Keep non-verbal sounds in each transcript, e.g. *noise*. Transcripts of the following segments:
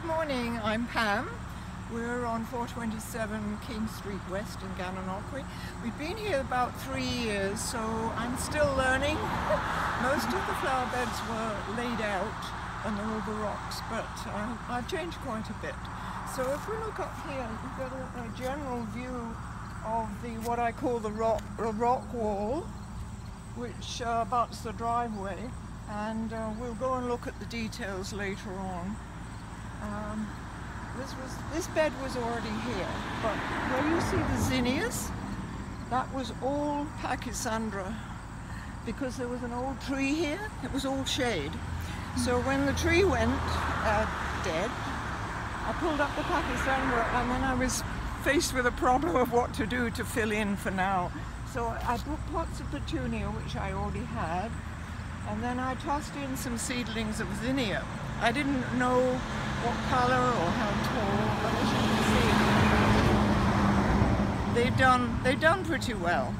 Good morning, I'm Pam. We're on 427 King Street West in Gananoque. We've been here about three years, so I'm still learning. *laughs* Most of the flower beds were laid out and all the rocks, but uh, I've changed quite a bit. So if we look up here, we've got a, a general view of the what I call the rock, rock wall, which uh, abuts the driveway, and uh, we'll go and look at the details later on. Um, this was this bed was already here, but where you see the zinnias, that was all Pachysandra because there was an old tree here. It was all shade. So when the tree went uh, dead, I pulled up the Pachysandra and then I was faced with a problem of what to do to fill in for now. So I put pots of petunia, which I already had, and then I tossed in some seedlings of zinnia. I didn't know what color or how tall, but as you can see, they've done, they've done pretty well.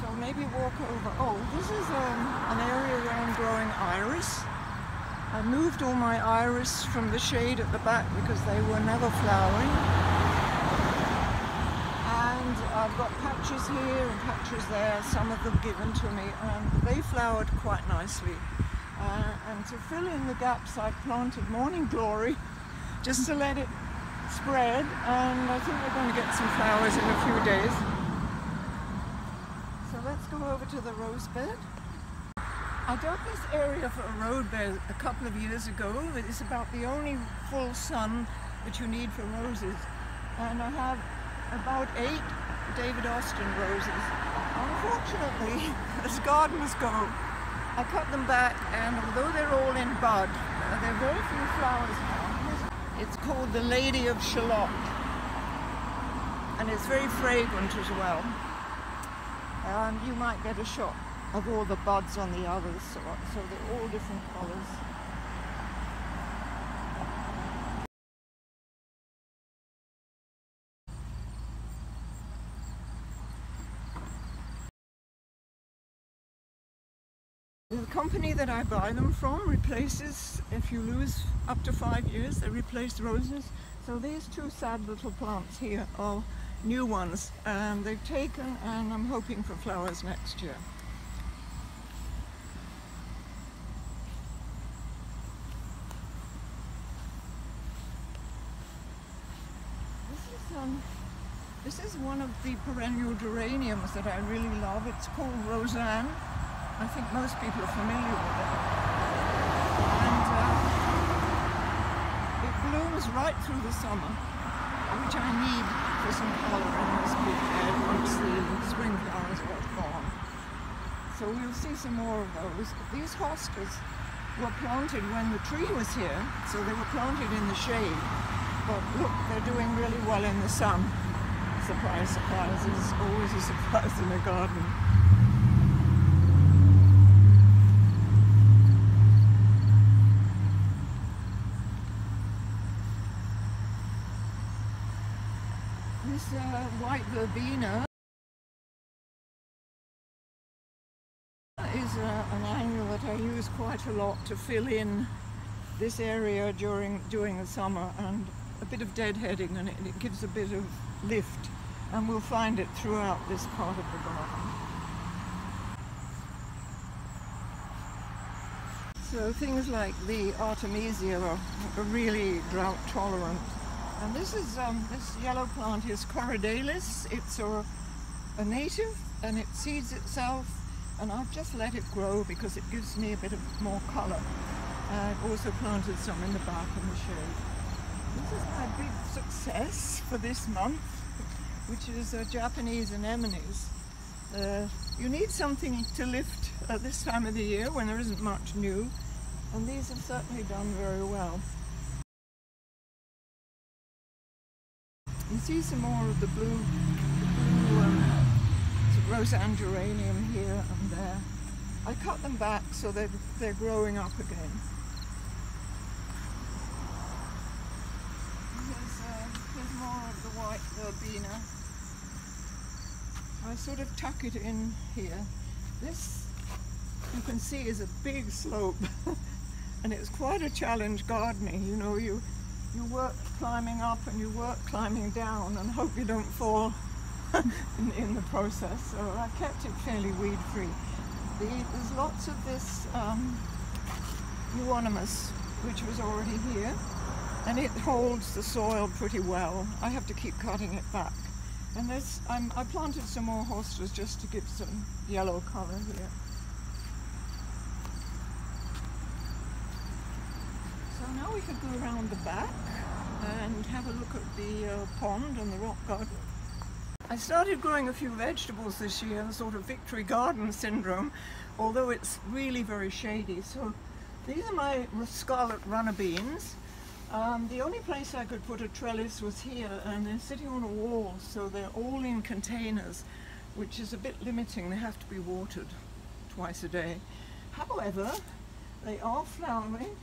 So maybe walk over. Oh, this is um, an area where I'm growing iris. I moved all my iris from the shade at the back because they were never flowering. And I've got patches here and patches there, some of them given to me, and they flowered quite nicely. Uh, and to fill in the gaps I planted Morning Glory just to let it spread and I think we're going to get some flowers in a few days. So let's go over to the rose bed. I dug this area for a road bed a couple of years ago. It's about the only full sun that you need for roses. And I have about eight David Austin roses. Unfortunately, *laughs* as gardeners go, I cut them back and although they're all in bud, uh, there are very few flowers now. It's called the Lady of Shalott and it's very fragrant as well. And you might get a shot of all the buds on the others, so, so they're all different colours. The company that I buy them from replaces, if you lose up to five years, they replace roses. So these two sad little plants here are new ones and they've taken and I'm hoping for flowers next year. This is, um, this is one of the perennial geraniums that I really love. It's called Rozanne. I think most people are familiar with it. And uh, it blooms right through the summer, which I need for some colour in this big bed once the spring flowers are gone. So we'll see some more of those. These hostas were planted when the tree was here, so they were planted in the shade. But look, they're doing really well in the sun. Surprise, surprise, there's always a surprise in a garden. This uh, white verbena is uh, an annual that I use quite a lot to fill in this area during during the summer and a bit of deadheading and it, it gives a bit of lift and we'll find it throughout this part of the garden. So things like the Artemisia are really drought tolerant. And this is um, this yellow plant is Corydalis. It's a, a native and it seeds itself and I've just let it grow because it gives me a bit of more colour. I've also planted some in the back in the shade. This is my big success for this month, which is uh, Japanese anemones. Uh, you need something to lift at this time of the year when there isn't much new, and these have certainly done very well. See some more of the blue, the blue um, geranium here and there. I cut them back so they're, they're growing up again. Here's, uh, more of the white verbena. I sort of tuck it in here. This, you can see, is a big slope. *laughs* and it's quite a challenge gardening. You know, you you work climbing up and you work climbing down and hope you don't fall *laughs* in, in, the process. So I kept it fairly weed free. The, there's lots of this um, euonymus, which was already here, and it holds the soil pretty well. I have to keep cutting it back. And there's, I'm, I planted some more hostas just to give some yellow colour here. So now we could go around the back and have a look at the uh, pond and the rock garden. I started growing a few vegetables this year, sort of victory garden syndrome, although it's really very shady. So these are my scarlet runner beans. Um, the only place I could put a trellis was here and they're sitting on a wall so they're all in containers which is a bit limiting. They have to be watered twice a day. However, they are flowering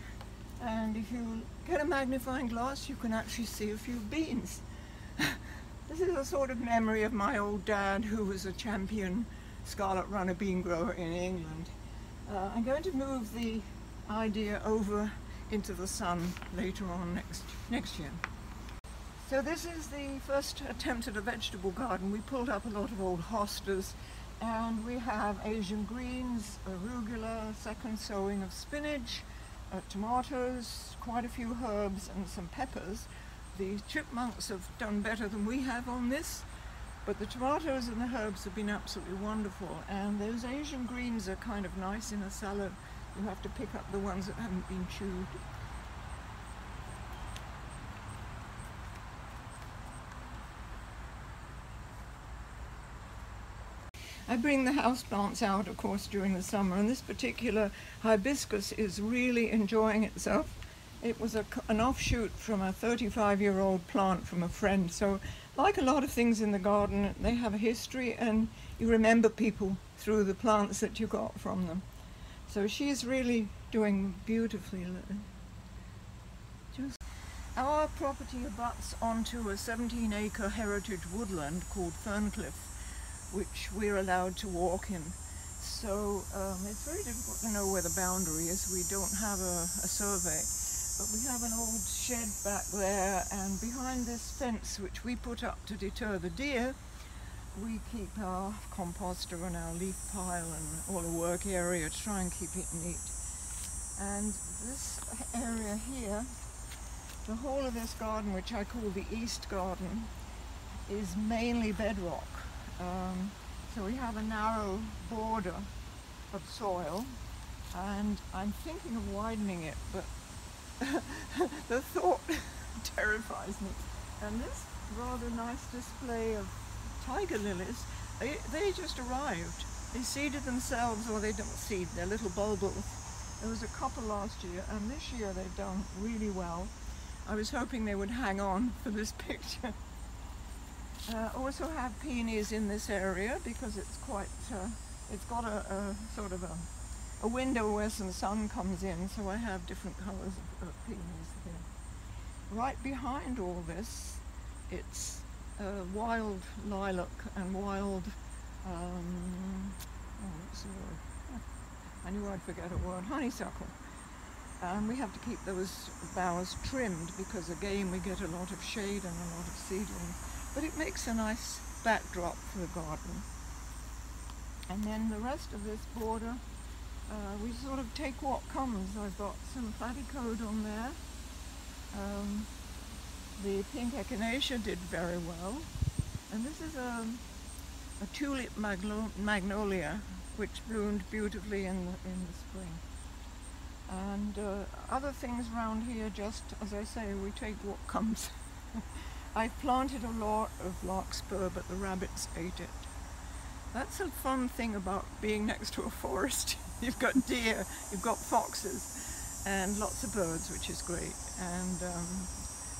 and if you get a magnifying glass you can actually see a few beans. *laughs* this is a sort of memory of my old dad who was a champion scarlet runner bean grower in England. Uh, I'm going to move the idea over into the sun later on next, next year. So this is the first attempt at a vegetable garden. We pulled up a lot of old hostas and we have Asian greens, arugula, second sowing of spinach, uh, tomatoes, quite a few herbs and some peppers. The chipmunks have done better than we have on this, but the tomatoes and the herbs have been absolutely wonderful. And those Asian greens are kind of nice in a salad. You have to pick up the ones that haven't been chewed. I bring the houseplants out, of course, during the summer, and this particular hibiscus is really enjoying itself. It was a, an offshoot from a 35-year-old plant from a friend, so like a lot of things in the garden, they have a history, and you remember people through the plants that you got from them. So she's really doing beautifully. Just our property abuts onto a 17-acre heritage woodland called Ferncliff which we're allowed to walk in. So um, it's very difficult to know where the boundary is. We don't have a, a survey, but we have an old shed back there and behind this fence which we put up to deter the deer, we keep our composter and our leaf pile and all the work area to try and keep it neat. And this area here, the whole of this garden, which I call the East Garden, is mainly bedrock. Um, so we have a narrow border of soil and I'm thinking of widening it, but *laughs* the thought *laughs* terrifies me. And this rather nice display of tiger lilies, they, they just arrived. They seeded themselves, or they don't seed, they're little bulbils. There was a couple last year, and this year they've done really well. I was hoping they would hang on for this *laughs* picture. Uh, also have peonies in this area because it's quite, uh, it's got a, a, sort of a, a window where some sun comes in, so I have different colours of, of peonies here. Right behind all this, it's uh, wild lilac and wild, um, oh, what's the word? I knew I'd forget a word, honeysuckle. And we have to keep those boughs trimmed because again we get a lot of shade and a lot of seedlings but it makes a nice backdrop for the garden. And then the rest of this border, uh, we sort of take what comes. I've got some platycodon there. Um, the pink echinacea did very well. And this is a, a tulip magnolia, which bloomed beautifully in the, in the spring. And uh, other things around here, just as I say, we take what comes. *laughs* I've planted a lot of larkspur, but the rabbits ate it. That's a fun thing about being next to a forest. *laughs* you've got deer, you've got foxes, and lots of birds, which is great. And um,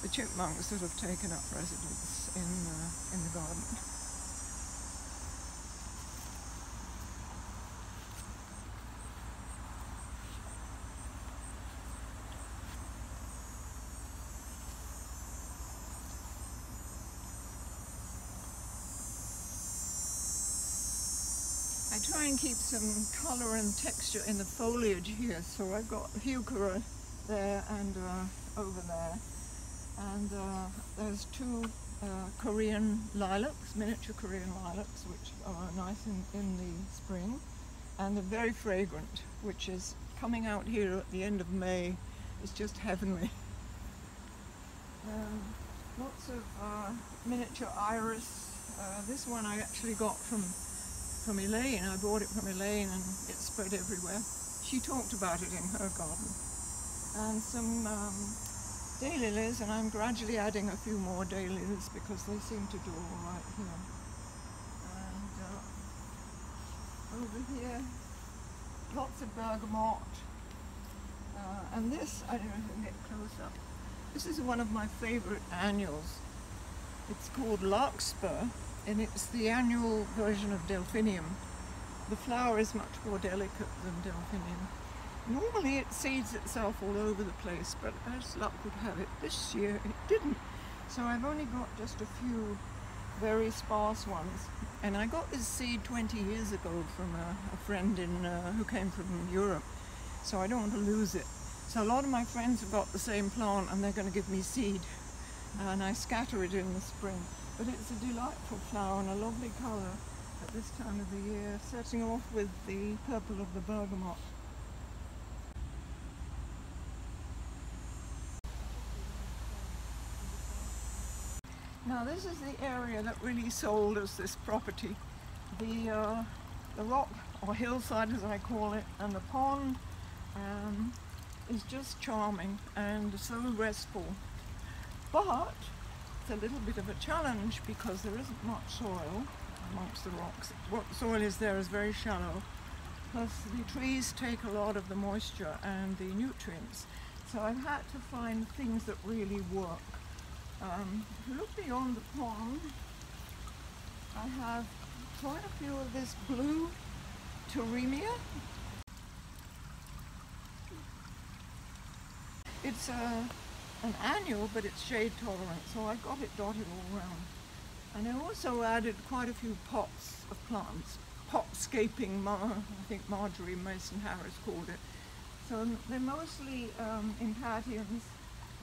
the chipmunks that have taken up residence in, uh, in the garden. Try and keep some colour and texture in the foliage here. So I've got heuchera there and uh, over there. And uh, there's two uh, Korean lilacs, miniature Korean lilacs, which are nice in, in the spring. And they're very fragrant, which is coming out here at the end of May. It's just heavenly. Um, lots of uh, miniature iris. Uh, this one I actually got from from Elaine. I bought it from Elaine and it spread everywhere. She talked about it in her garden. And some um, daylilies, and I'm gradually adding a few more daylilies because they seem to do all right here. And uh, over here, lots of bergamot. Uh, and this, I don't know if I can get close up. This is one of my favourite annuals. It's called Larkspur and it's the annual version of delphinium. The flower is much more delicate than delphinium. Normally it seeds itself all over the place, but as luck would have it, this year it didn't. So I've only got just a few very sparse ones. And I got this seed 20 years ago from a, a friend in, uh, who came from Europe, so I don't want to lose it. So a lot of my friends have got the same plant and they're going to give me seed. And I scatter it in the spring. But it's a delightful flower and a lovely colour at this time of the year, setting off with the purple of the bergamot. Now this is the area that really sold us this property. The, uh, the rock, or hillside as I call it, and the pond um, is just charming and so restful. But a little bit of a challenge because there isn't much soil amongst the rocks. What soil is there is very shallow. Plus the trees take a lot of the moisture and the nutrients. So I've had to find things that really work. Um, if you look beyond the pond, I have quite a few of this blue Torenia. It's a an annual, but it's shade tolerant, so I've got it dotted all around. And I also added quite a few pots of plants, potscaping, Mar I think Marjorie Mason Harris called it. So they're mostly um, impatiens,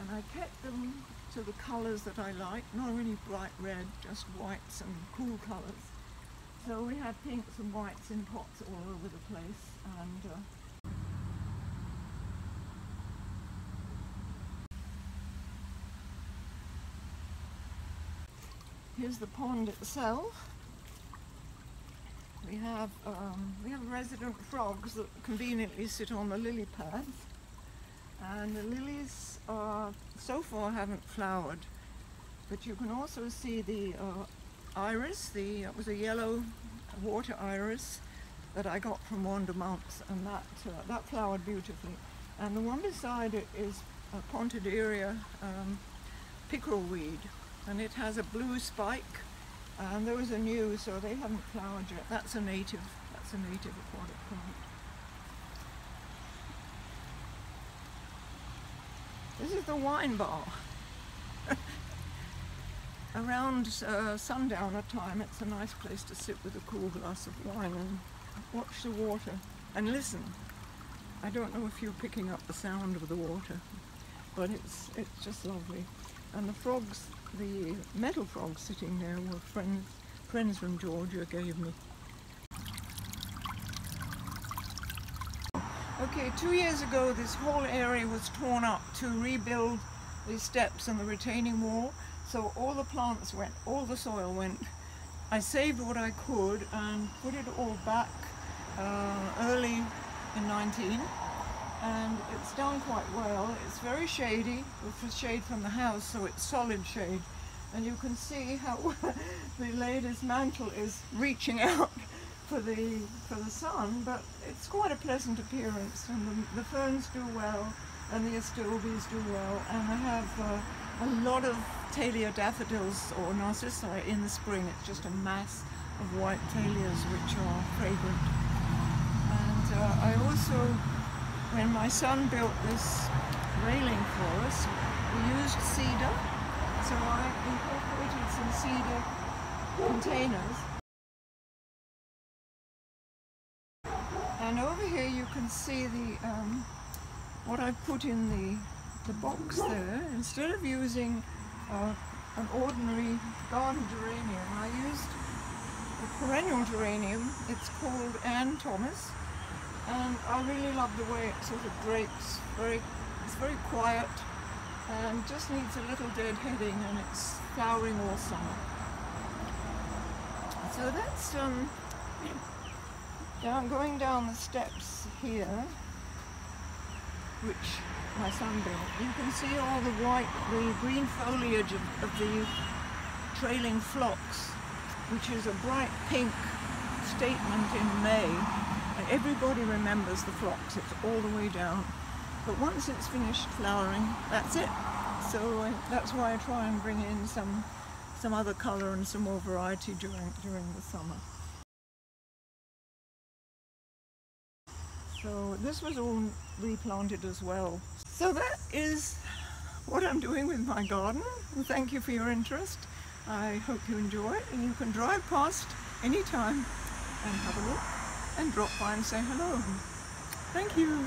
and I kept them to the colours that I like, not really bright red, just whites and cool colours. So we had pinks and whites in pots all over the place, and uh, Here's the pond itself. We have um, we have resident frogs that conveniently sit on the lily pads, and the lilies are, so far haven't flowered, but you can also see the uh, iris. The it was a yellow water iris that I got from Wanda and that uh, that flowered beautifully. And the one beside it is a Pontederia um, pickerel weed, and it has a blue spike and those are new so they haven't flowered yet. That's a native, that's a native aquatic plant. This is the wine bar. *laughs* Around uh, sundowner time it's a nice place to sit with a cool glass of wine and watch the water and listen. I don't know if you're picking up the sound of the water but it's, it's just lovely. And the frogs the metal frogs sitting there were friends, friends from Georgia gave me. Okay, two years ago this whole area was torn up to rebuild the steps and the retaining wall. So all the plants went, all the soil went. I saved what I could and put it all back uh, early in 19 and it's done quite well. It's very shady with shade from the house, so it's solid shade. And you can see how *laughs* the lady's mantle is reaching out for the for the sun, but it's quite a pleasant appearance. And the, the ferns do well, and the astilbes do well. And I have uh, a lot of Thalia daffodils or narcissi in the spring. It's just a mass of white Thalias which are fragrant. And uh, I also when my son built this railing for us, we used cedar. So I incorporated some cedar containers And over here you can see the um, what I've put in the, the box there. Instead of using uh, an ordinary garden geranium, I used a perennial geranium. It's called Anne Thomson. And I really love the way it sort of drapes. Very, it's very quiet and just needs a little deadheading and it's flowering all summer. So that's um, down, going down the steps here, which my son built. You can see all the white, the green foliage of, of the trailing phlox, which is a bright pink statement in May. Everybody remembers the phlox, it's all the way down. But once it's finished flowering, that's it. So uh, that's why I try and bring in some some other colour and some more variety during during the summer. So this was all replanted as well. So that is what I'm doing with my garden. thank you for your interest. I hope you enjoy it and you can drive past anytime and have a look and drop by and say hello. Thank you.